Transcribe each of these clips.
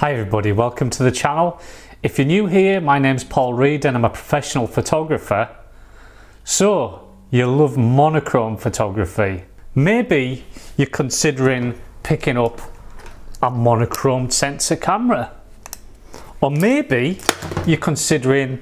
Hi everybody, welcome to the channel. If you're new here, my name's Paul Reid and I'm a professional photographer. So, you love monochrome photography. Maybe you're considering picking up a monochrome sensor camera. Or maybe you're considering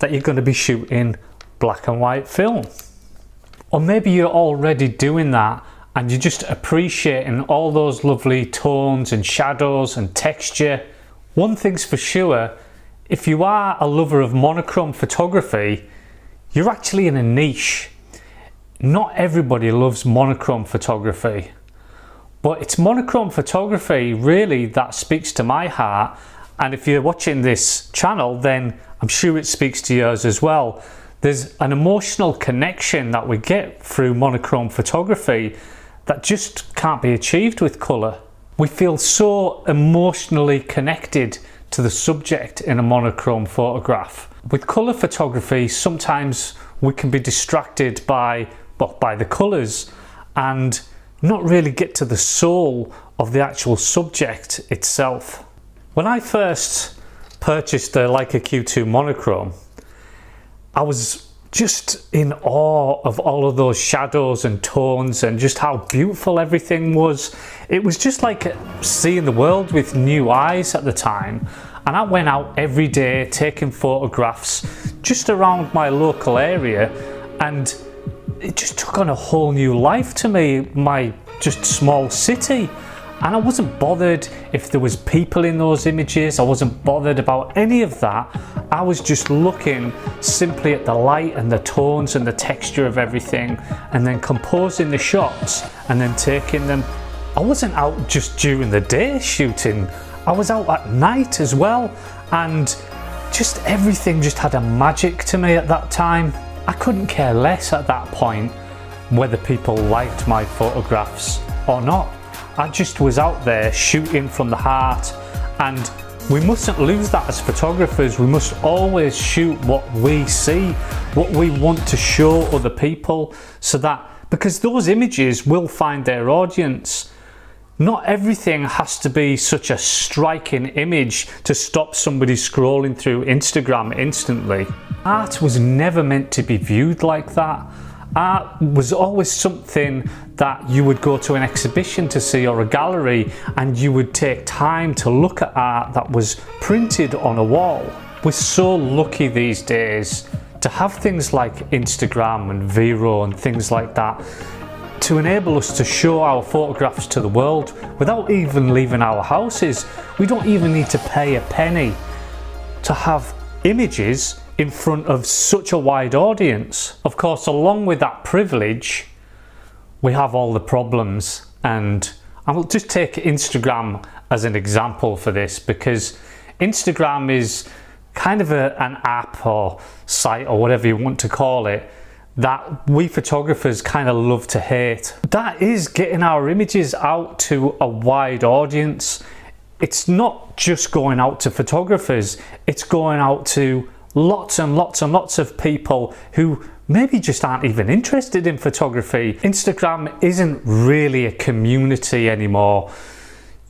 that you're going to be shooting black and white film. Or maybe you're already doing that and you're just appreciating all those lovely tones and shadows and texture. One thing's for sure, if you are a lover of monochrome photography, you're actually in a niche. Not everybody loves monochrome photography, but it's monochrome photography really that speaks to my heart. And if you're watching this channel, then I'm sure it speaks to yours as well. There's an emotional connection that we get through monochrome photography that just can't be achieved with colour. We feel so emotionally connected to the subject in a monochrome photograph. With colour photography, sometimes we can be distracted by, well, by the colours and not really get to the soul of the actual subject itself. When I first purchased the Leica Q2 Monochrom, I was just in awe of all of those shadows and tones and just how beautiful everything was. It was just like seeing the world with new eyes at the time. And I went out every day taking photographs just around my local area and it just took on a whole new life to me, my just small city and I wasn't bothered if there was people in those images. I wasn't bothered about any of that. I was just looking simply at the light and the tones and the texture of everything and then composing the shots and then taking them. I wasn't out just during the day shooting. I was out at night as well and just everything just had a magic to me at that time. I couldn't care less at that point whether people liked my photographs or not I just was out there shooting from the heart and we mustn't lose that as photographers. We must always shoot what we see, what we want to show other people so that because those images will find their audience. Not everything has to be such a striking image to stop somebody scrolling through Instagram instantly. Art was never meant to be viewed like that art was always something that you would go to an exhibition to see or a gallery and you would take time to look at art that was printed on a wall. We're so lucky these days to have things like Instagram and Vero and things like that to enable us to show our photographs to the world without even leaving our houses. We don't even need to pay a penny to have images in front of such a wide audience. Of course, along with that privilege, we have all the problems and I will just take Instagram as an example for this because Instagram is kind of a, an app or site or whatever you want to call it that we photographers kind of love to hate. That is getting our images out to a wide audience. It's not just going out to photographers, it's going out to lots and lots and lots of people who maybe just aren't even interested in photography. Instagram isn't really a community anymore.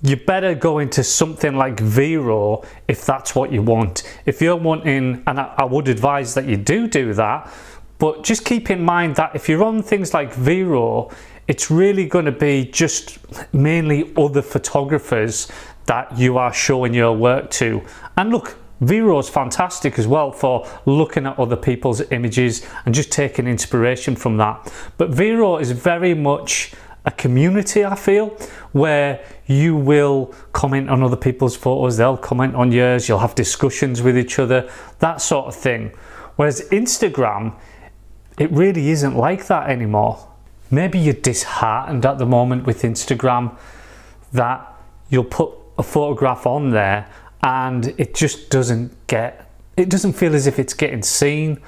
You better go into something like Vero if that's what you want. If you're wanting, and I, would advise that you do do that, but just keep in mind that if you're on things like Vero, it's really going to be just mainly other photographers that you are showing your work to. And look, Vero is fantastic as well for looking at other people's images and just taking inspiration from that. But Vero is very much a community, I feel, where you will comment on other people's photos, they'll comment on yours, you'll have discussions with each other, that sort of thing. Whereas Instagram, it really isn't like that anymore. Maybe you're disheartened at the moment with Instagram that you'll put a photograph on there and it just doesn't get it doesn't feel as if it's getting seen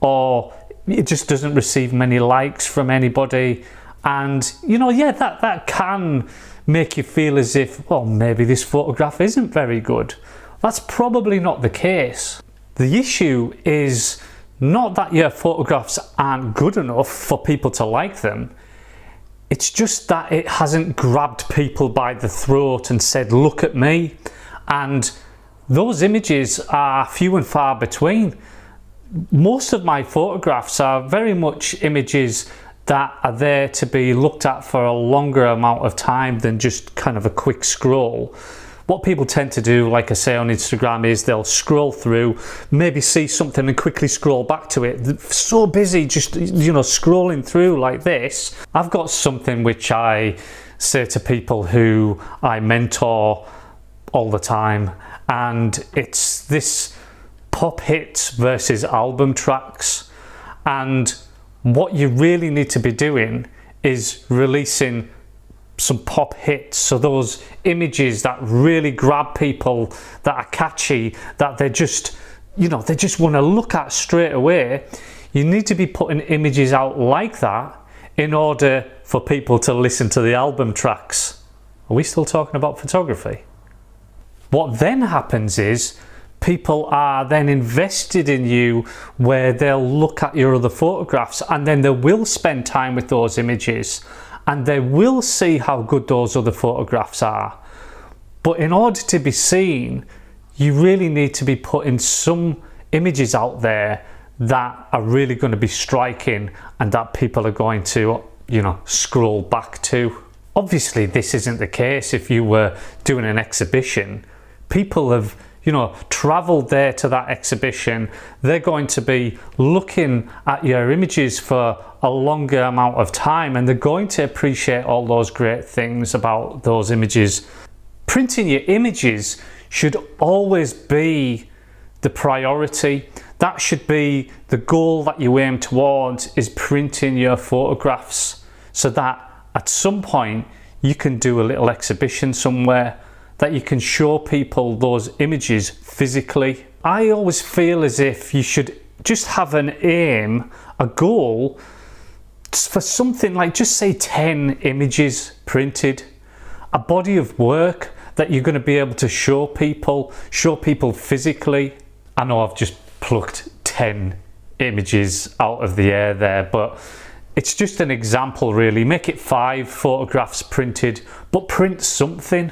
or it just doesn't receive many likes from anybody. And you know yeah that that can make you feel as if well maybe this photograph isn't very good. That's probably not the case. The issue is not that your photographs aren't good enough for people to like them. It's just that it hasn't grabbed people by the throat and said look at me. And those images are few and far between. Most of my photographs are very much images that are there to be looked at for a longer amount of time than just kind of a quick scroll. What people tend to do, like I say on Instagram, is they'll scroll through, maybe see something and quickly scroll back to it. so busy just, you know, scrolling through like this. I've got something which I say to people who I mentor all the time, and it's this pop hits versus album tracks. And what you really need to be doing is releasing some pop hits. So those images that really grab people that are catchy that they just you know they just want to look at straight away. You need to be putting images out like that in order for people to listen to the album tracks. Are we still talking about photography what then happens is people are then invested in you where they'll look at your other photographs and then they will spend time with those images and they will see how good those other photographs are. But in order to be seen, you really need to be putting some images out there that are really going to be striking and that people are going to, you know, scroll back to. Obviously, this isn't the case if you were doing an exhibition. People have you know, traveled there to that exhibition, they're going to be looking at your images for a longer amount of time and they're going to appreciate all those great things about those images. Printing your images should always be the priority. That should be the goal that you aim towards is printing your photographs so that at some point you can do a little exhibition somewhere that you can show people those images physically. I always feel as if you should just have an aim, a goal for something like just say 10 images printed, a body of work that you're going to be able to show people, show people physically. I know I've just plucked 10 images out of the air there, but it's just an example really. Make it five photographs printed, but print something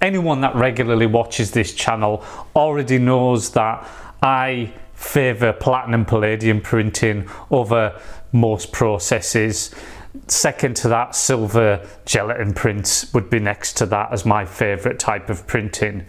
anyone that regularly watches this channel already knows that I favour platinum palladium printing over most processes. Second to that, silver gelatin prints would be next to that as my favourite type of printing.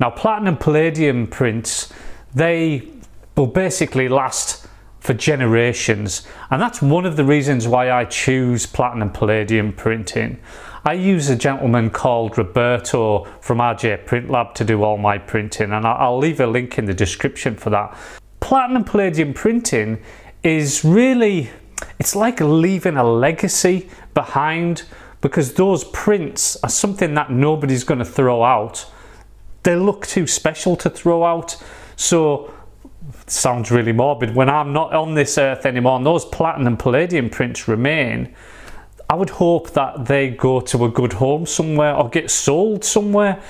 Now platinum palladium prints, they will basically last for generations and that's one of the reasons why I choose platinum palladium printing. I use a gentleman called Roberto from RJ Print Lab to do all my printing and I'll leave a link in the description for that. Platinum Palladium printing is really, it's like leaving a legacy behind because those prints are something that nobody's going to throw out. They look too special to throw out. So sounds really morbid. When I'm not on this earth anymore and those platinum palladium prints remain, I would hope that they go to a good home somewhere or get sold somewhere.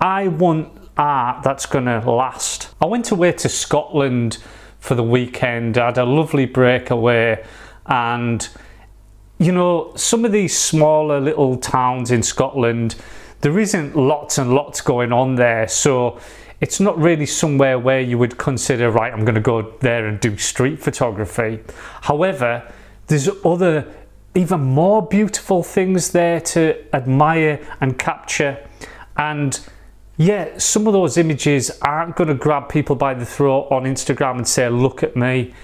I want art that's going to last. I went away to Scotland for the weekend. I had a lovely breakaway and you know, some of these smaller little towns in Scotland, there isn't lots and lots going on there. So it's not really somewhere where you would consider, right, I'm going to go there and do street photography. However, there's other even more beautiful things there to admire and capture. And yeah, some of those images aren't going to grab people by the throat on Instagram and say, look at me.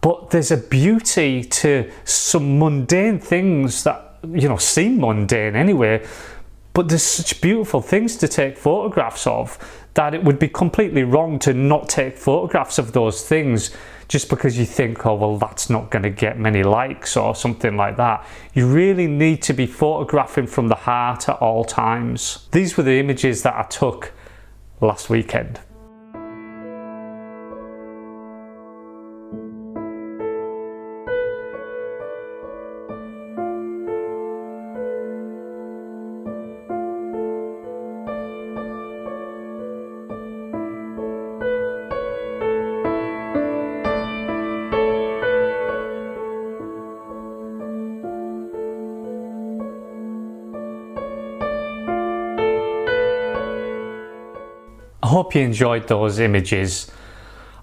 But there's a beauty to some mundane things that, you know, seem mundane anyway. But there's such beautiful things to take photographs of that it would be completely wrong to not take photographs of those things just because you think, oh, well, that's not going to get many likes or something like that. You really need to be photographing from the heart at all times. These were the images that I took last weekend. Hope you enjoyed those images.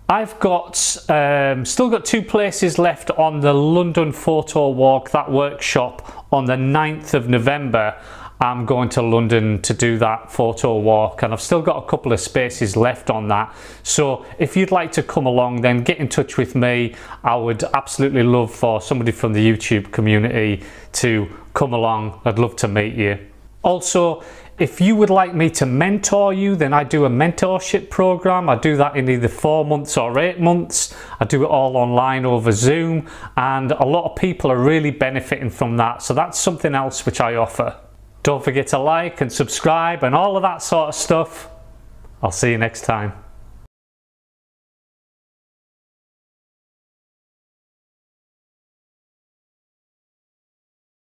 I've got um, still got two places left on the London Photo Walk, that workshop on the 9th of November. I'm going to London to do that photo walk and I've still got a couple of spaces left on that. So if you'd like to come along then get in touch with me. I would absolutely love for somebody from the YouTube community to come along. I'd love to meet you. Also, if you would like me to mentor you, then I do a mentorship program. I do that in either four months or eight months. I do it all online over Zoom, and a lot of people are really benefiting from that. So that's something else which I offer. Don't forget to like and subscribe and all of that sort of stuff. I'll see you next time.